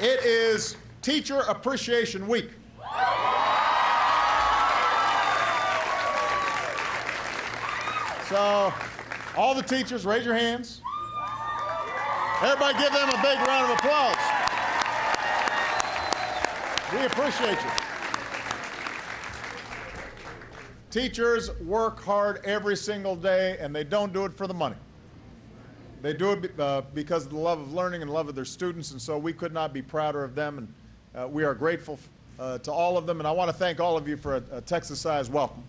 It is Teacher Appreciation Week. So, all the teachers, raise your hands. Everybody give them a big round of applause. We appreciate you. Teachers work hard every single day, and they don't do it for the money. They do it uh, because of the love of learning and love of their students, and so we could not be prouder of them, and uh, we are grateful uh, to all of them. And I want to thank all of you for a, a Texas-sized welcome.